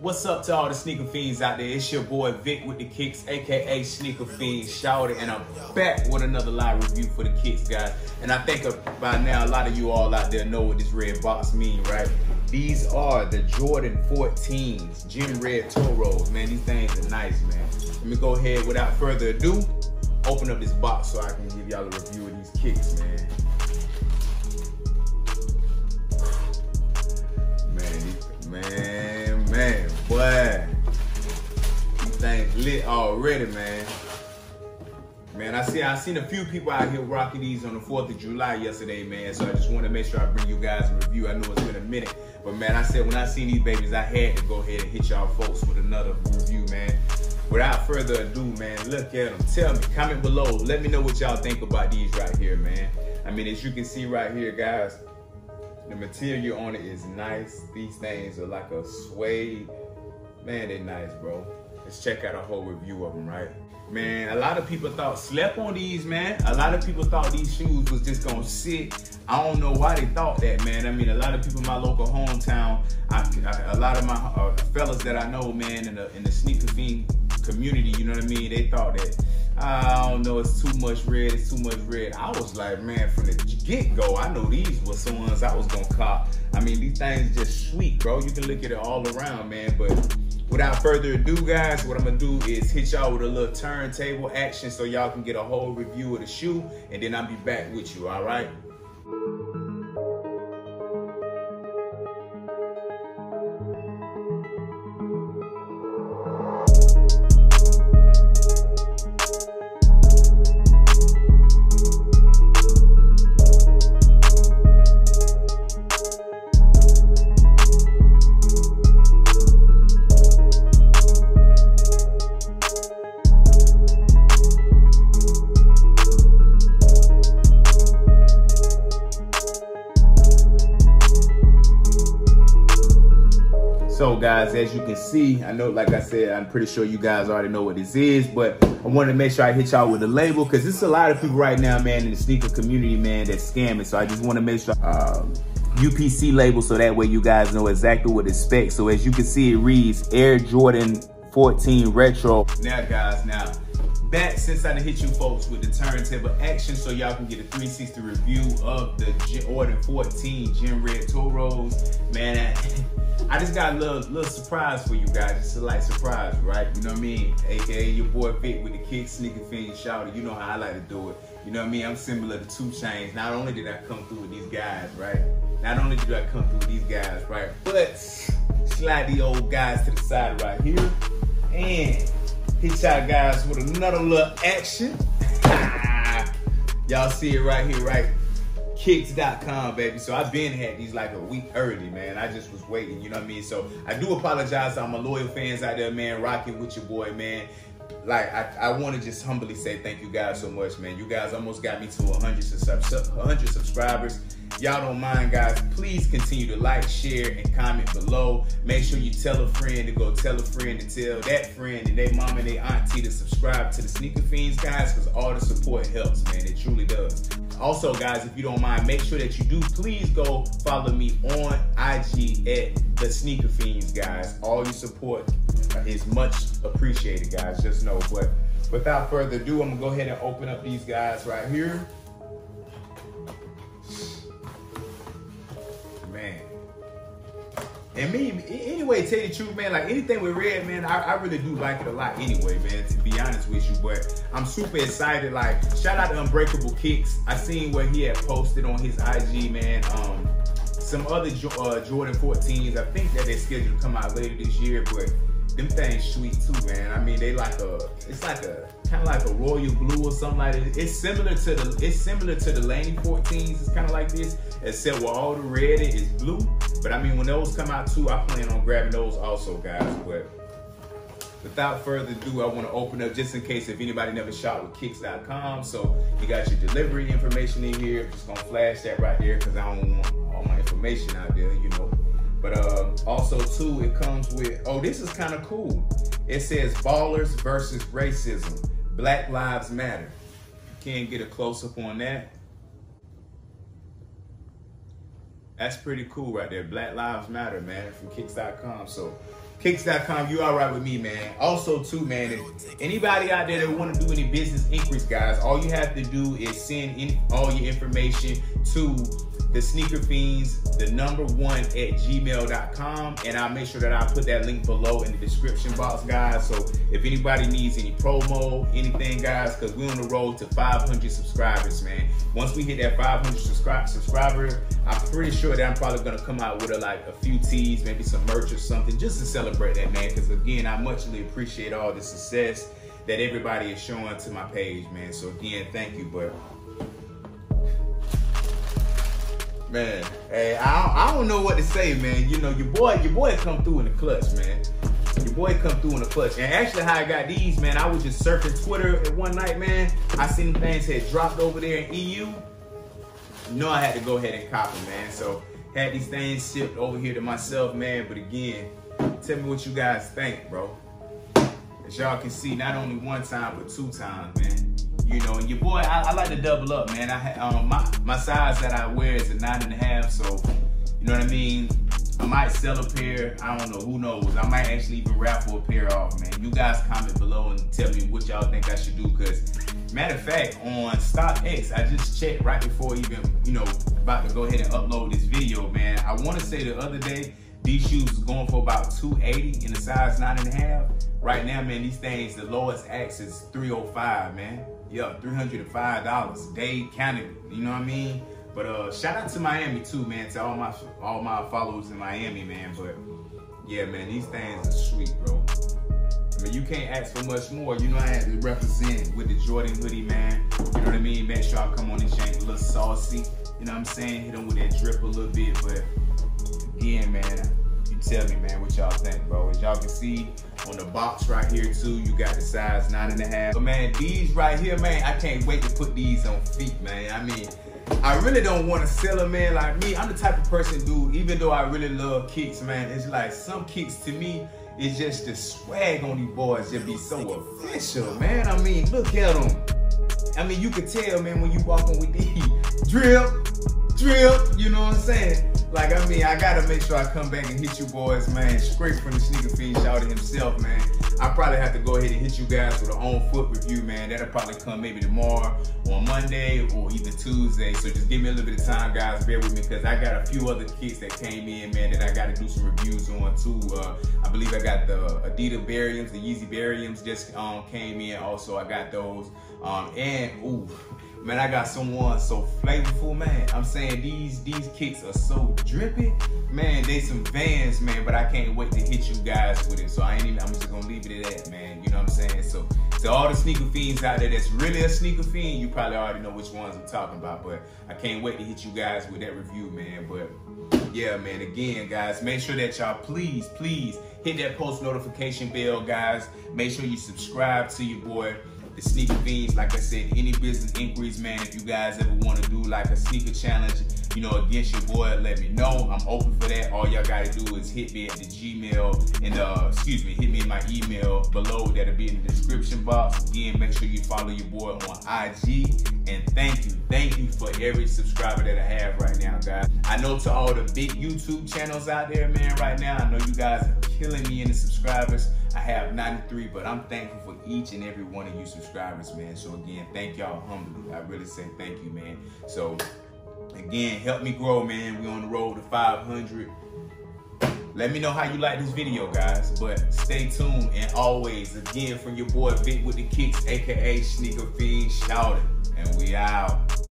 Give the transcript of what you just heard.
What's up to all the sneaker fiends out there? It's your boy Vic with the kicks, aka Sneaker Fiend Shouted, and I'm back with another live review for the kicks, guys. And I think by now a lot of you all out there know what this red box mean, right? These are the Jordan 14s, Gym Red Toros. Man, these things are nice, man. Let me go ahead without further ado, open up this box so I can give y'all a review of these kicks. Man, boy. Things lit already, man. Man, I see I seen a few people out here rocking these on the 4th of July yesterday, man. So I just want to make sure I bring you guys a review. I know it's been a minute. But man, I said when I seen these babies, I had to go ahead and hit y'all folks with another review, man. Without further ado, man, look at them. Tell me, comment below. Let me know what y'all think about these right here, man. I mean, as you can see right here, guys, the material on it is nice. These things are like a suede. Man, they nice, bro. Let's check out a whole review of them, right? Man, a lot of people thought slept on these, man. A lot of people thought these shoes was just gonna sit. I don't know why they thought that, man. I mean, a lot of people in my local hometown, I, I, a lot of my uh, fellas that I know, man, in the in the sneaker fiend community, you know what I mean? They thought that I don't know, it's too much red, it's too much red. I was like, man, from the get-go, I know these were some ones I was gonna cop. I mean, these things just sweet, bro. You can look at it all around, man. But without further ado, guys, what I'm gonna do is hit y'all with a little turntable action so y'all can get a whole review of the shoe, and then I'll be back with you, all right? As you can see, I know, like I said, I'm pretty sure you guys already know what this is, but I wanted to make sure I hit y'all with the label because there's a lot of people right now, man, in the sneaker community, man, that's scamming. So I just want to make sure um, UPC label so that way you guys know exactly what to expect. So as you can see, it reads Air Jordan 14 Retro. Now guys, now back since I hit you folks with the turntable action so y'all can get a 360 review of the Jordan 14 Gym Red Toros. Man, I just got a little little surprise for you guys. It's a light surprise, right? You know what I mean? AKA your boy Vic with the kick sneaker fiend shouty. You know how I like to do it. You know what I mean? I'm similar to 2 Chainz. Not only did I come through with these guys, right? Not only did I come through with these guys, right? But slide the old guys to the side right here. And hit y'all guys with another little action. y'all see it right here, right? kicks.com, baby. So I've been had these like a week early, man. I just was waiting, you know what I mean? So I do apologize to all my loyal fans out there, man, rocking with your boy, man. Like, I, I want to just humbly say thank you guys so much, man. You guys almost got me to 100, 100 subscribers y'all don't mind, guys, please continue to like, share, and comment below. Make sure you tell a friend to go tell a friend to tell that friend and their mom and their auntie to subscribe to the Sneaker Fiends, guys, because all the support helps, man. It truly does. Also, guys, if you don't mind, make sure that you do please go follow me on IG at the Sneaker Fiends, guys. All your support is much appreciated, guys. Just know. But without further ado, I'm gonna go ahead and open up these guys right here. And me, anyway, tell you the truth, man, like anything with Red, man, I, I, really do like it a lot anyway, man, to be honest with you. But I'm super excited. Like, shout out to Unbreakable Kicks. I seen what he had posted on his IG, man. Um, some other uh, Jordan 14s, I think that they're scheduled to come out later this year, but them things sweet too, man. I mean, they like a, it's like a, kind of like a royal blue or something like that. It's similar to the, it's similar to the Laney 14s. It's kind of like this, except where all the red is blue. But I mean, when those come out too, I plan on grabbing those also, guys. But without further ado, I want to open up just in case if anybody never shot with kicks.com. So you got your delivery information in here. I'm just gonna flash that right here because I don't want all my information out there, you know. But uh, also too, it comes with, oh, this is kind of cool. It says ballers versus racism. Black lives matter. Can't get a close up on that. That's pretty cool right there. Black Lives Matter, man, from Kicks.com. So Kicks.com, you all right with me, man. Also, too, man, if anybody out there that want to do any business inquiries, guys, all you have to do is send in all your information to the sneaker fiends the number one at gmail.com and i'll make sure that i put that link below in the description box guys. So if anybody needs any promo anything guys because we're on the road to 500 subscribers man. Once we hit that 500 subscribe subscriber i'm pretty sure that i'm probably going to come out with a, like a few teas maybe some merch or something just to celebrate that man. Because again i muchly appreciate all the success that everybody is showing to my page man. So again thank you but Man, hey, I, I don't know what to say, man. You know, your boy, your boy come through in the clutch, man. Your boy come through in the clutch. And actually, how I got these, man, I was just surfing Twitter one night, man. I seen things had dropped over there in EU. You know, I had to go ahead and cop them, man. So had these things shipped over here to myself, man. But again, tell me what you guys think, bro. As y'all can see, not only one time, but two times, man. You know, and your boy, I, I like to double up, man. I um my my size that I wear is a nine and a half, so you know what I mean. I might sell a pair. I don't know. Who knows? I might actually even raffle a pair off, man. You guys comment below and tell me what y'all think I should do. Cause matter of fact, on StockX, I just checked right before even you know about to go ahead and upload this video, man. I want to say the other day these shoes was going for about 280 in the size nine and a half. Right now, man, these things the lowest X is 305, man yeah, $305. They counted, you know what I mean? But uh shout out to Miami too, man, to all my all my followers in Miami, man. But yeah, man, these things are sweet, bro. I mean, you can't ask for much more. You know, I had to represent with the Jordan hoodie, man. You know what I mean? Make sure I come on this chain a little saucy. You know what I'm saying? Hit them with that drip a little bit. But again, man, you tell me, man, what y'all think, bro. As y'all can see, on the box right here too, you got the size nine and a half. But man, these right here, man, I can't wait to put these on feet, man. I mean, I really don't want to sell them, man. Like me, I'm the type of person, dude, even though I really love kicks, man, it's like some kicks to me, it's just the swag on these boys just be so official, man. I mean, look at them. I mean, you can tell, man, when you walking with these drip, drip, you know what I'm saying? Like, I mean, I gotta make sure I come back and hit you boys, man, straight from the sneaker fiend shouting himself, man. I probably have to go ahead and hit you guys with an on foot review, man. That'll probably come maybe tomorrow on Monday or even Tuesday. So just give me a little bit of time, guys. Bear with me because I got a few other kits that came in, man, that I got to do some reviews on too. Uh, I believe I got the Adidas Bariums, the Yeezy Bariums just um, came in. Also, I got those. Um, and, ooh, Man, I got someone so flavorful, man. I'm saying these these kicks are so drippy. Man, they some vans, man, but I can't wait to hit you guys with it. So I ain't even, I'm just gonna leave it at that, man. You know what I'm saying? So to all the sneaker fiends out there that's really a sneaker fiend, you probably already know which ones I'm talking about. But I can't wait to hit you guys with that review, man. But yeah, man, again, guys, make sure that y'all please, please hit that post notification bell, guys. Make sure you subscribe to your boy the sneaker fiends. Like I said, any business inquiries, man, if you guys ever want to do like a sneaker challenge, you know, against your boy, let me know. I'm open for that. All y'all gotta do is hit me at the Gmail and uh, excuse me, hit me in my email below. That'll be in the description box. Again, make sure you follow your boy on IG. And thank you, thank you for every subscriber that I have right now, guys. I know to all the big YouTube channels out there, man, right now, I know you guys are killing me in the subscribers. I have 93, but I'm thankful for each and every one of you subscribers, man. So again, thank y'all humbly. I really say thank you, man. So again, help me grow, man. We on the road to 500. Let me know how you like this video, guys. But stay tuned and always, again, from your boy Vic with the Kicks, aka Sneaker Fiend Shouting. And we out.